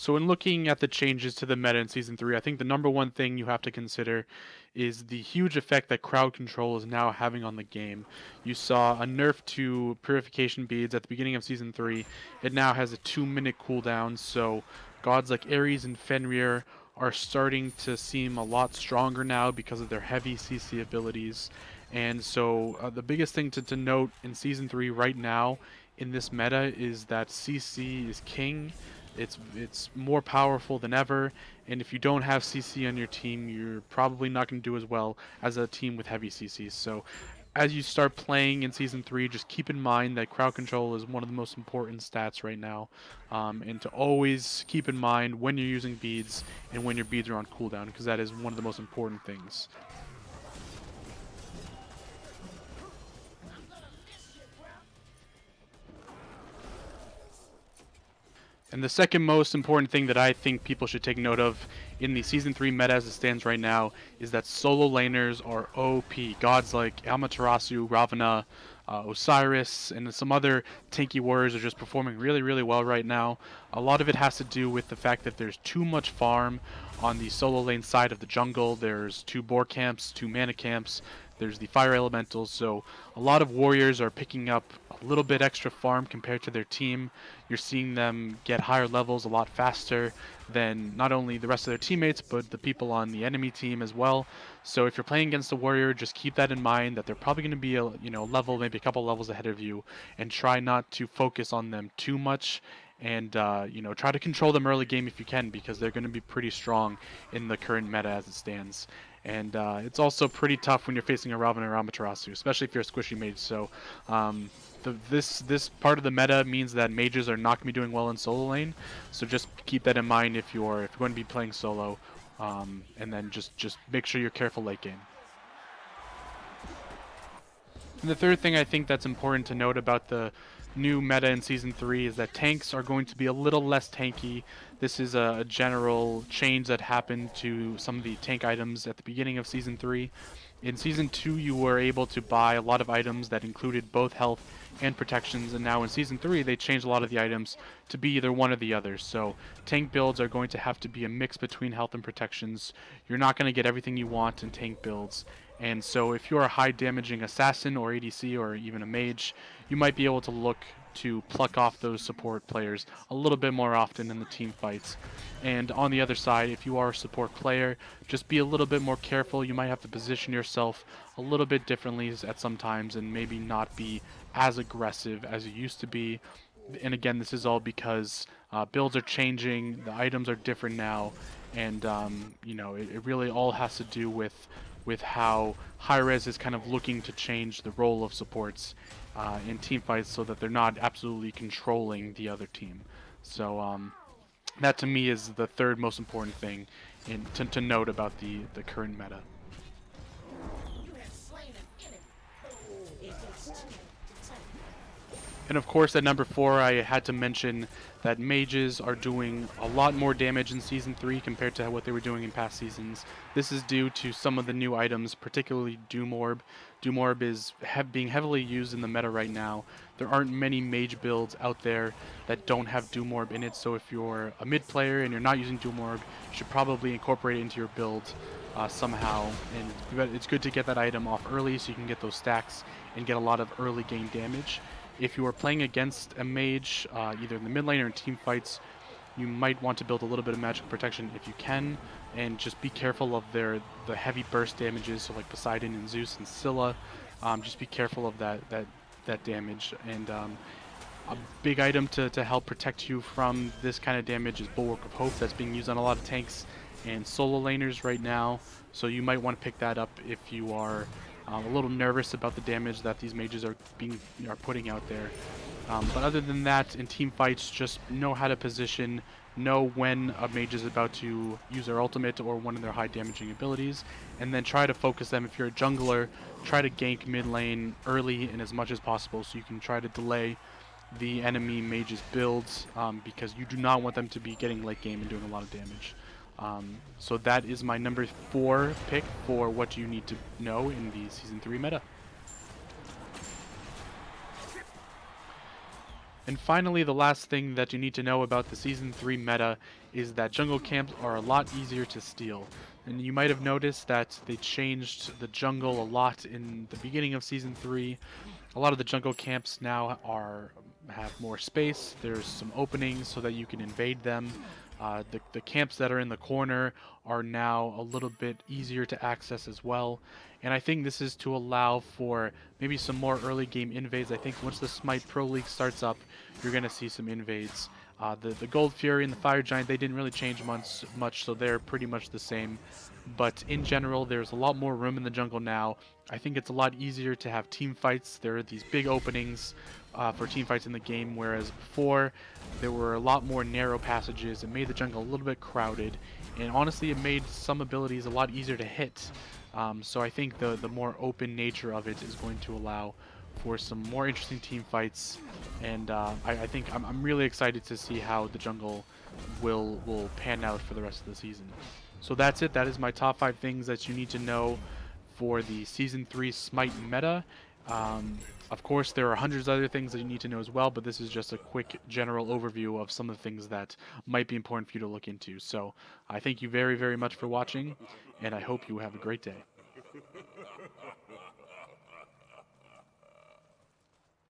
So in looking at the changes to the meta in Season 3, I think the number one thing you have to consider is the huge effect that crowd control is now having on the game. You saw a nerf to Purification Beads at the beginning of Season 3. It now has a 2 minute cooldown, so gods like Ares and Fenrir are starting to seem a lot stronger now because of their heavy CC abilities. And so uh, the biggest thing to, to note in Season 3 right now in this meta is that CC is king. It's it's more powerful than ever, and if you don't have CC on your team, you're probably not going to do as well as a team with heavy CCs. So as you start playing in Season 3, just keep in mind that crowd control is one of the most important stats right now. Um, and to always keep in mind when you're using beads and when your beads are on cooldown, because that is one of the most important things. And the second most important thing that I think people should take note of in the Season 3 meta as it stands right now is that solo laners are OP. Gods like Amaterasu, Ravana, uh, Osiris, and some other tanky warriors are just performing really, really well right now. A lot of it has to do with the fact that there's too much farm on the solo lane side of the jungle. There's two boar camps, two mana camps, there's the fire elementals, so a lot of warriors are picking up a little bit extra farm compared to their team. You're seeing them get higher levels a lot faster than not only the rest of their teammates, but the people on the enemy team as well. So if you're playing against a warrior, just keep that in mind that they're probably going to be a you know level, maybe a couple levels ahead of you, and try not to focus on them too much and uh, you know try to control them early game if you can because they're going to be pretty strong in the current meta as it stands. And uh, it's also pretty tough when you're facing a Ravana or Amaterasu, especially if you're a squishy mage. So um, the, this this part of the meta means that mages are not going to be doing well in solo lane. So just keep that in mind if you're if you're going to be playing solo, um, and then just just make sure you're careful late game. And the third thing I think that's important to note about the new meta in Season 3 is that tanks are going to be a little less tanky. This is a, general change that happened to some of the tank items at the beginning of Season 3. In Season 2, you were able to buy a lot of items that included both health and protections, and now in Season 3, they changed a lot of the items to be either one or the other. So tank builds are going to have to be a mix between health and protections. You're not going to get everything you want in tank builds, and so if you're a high damaging assassin or ADC or even a mage, you might be able to look to pluck off those support players a little bit more often in the team fights. And on the other side, if you are a support player, just be a little bit more careful. You might have to position yourself a little bit differently at some times and maybe not be as aggressive as you used to be. And again, this is all because uh, builds are changing, the items are different now, and um, you know it, it really all has to do with with how Hi-Rez is kind of looking to change the role of supports uh, in team fights so that they're not absolutely controlling the other team. So um, that to me is the third most important thing in, to, to note about the, the current meta. And of course at number 4 I had to mention that mages are doing a lot more damage in Season 3 compared to what they were doing in past seasons. This is due to some of the new items, particularly Doom Orb. Doom Orb is he being heavily used in the meta right now. There aren't many mage builds out there that don't have Doom Orb in it, so if you're a mid player and you're not using Doom Orb, you should probably incorporate it into your build uh, somehow. And it's good to get that item off early so you can get those stacks and get a lot of early game damage. If you are playing against a mage, uh, either in the mid lane or in team fights, you might want to build a little bit of magic protection if you can, and just be careful of their the heavy burst damages, so like Poseidon and Zeus and Scylla. Um, just be careful of that that that damage. And um, a big item to, to help protect you from this kind of damage is Bulwark of Hope that's being used on a lot of tanks and solo laners right now. So you might want to pick that up if you are um, a little nervous about the damage that these mages are being are putting out there. Um, but other than that, in team fights, just know how to position, know when a mage is about to use their ultimate or one of their high damaging abilities, and then try to focus them. If you're a jungler, try to gank mid lane early and as much as possible so you can try to delay the enemy mage's builds um, because you do not want them to be getting late game and doing a lot of damage. Um, so that is my number four pick for what you need to know in the Season 3 meta. And finally, the last thing that you need to know about the Season 3 meta is that jungle camps are a lot easier to steal. And you might have noticed that they changed the jungle a lot in the beginning of Season 3. A lot of the jungle camps now are have more space. There's some openings so that you can invade them. Uh, the, the camps that are in the corner are now a little bit easier to access as well. And I think this is to allow for maybe some more early game invades. I think once the Smite Pro League starts up, you're going to see some invades. Uh, the, the Gold Fury and the Fire Giant, they didn't really change much, much, so they're pretty much the same. But in general, there's a lot more room in the jungle now. I think it's a lot easier to have team fights. There are these big openings uh, for team fights in the game, whereas before there were a lot more narrow passages. It made the jungle a little bit crowded, and honestly, it made some abilities a lot easier to hit. Um, so I think the, the more open nature of it is going to allow for some more interesting team fights, and uh, I, I, think I'm, I'm really excited to see how the jungle will will pan out for the rest of the season. So that's it. That is my top five things that you need to know for the Season 3 Smite meta. Um, of course, there are hundreds of other things that you need to know as well, but this is just a quick general overview of some of the things that might be important for you to look into. So I thank you very, very much for watching, and I hope you have a great day.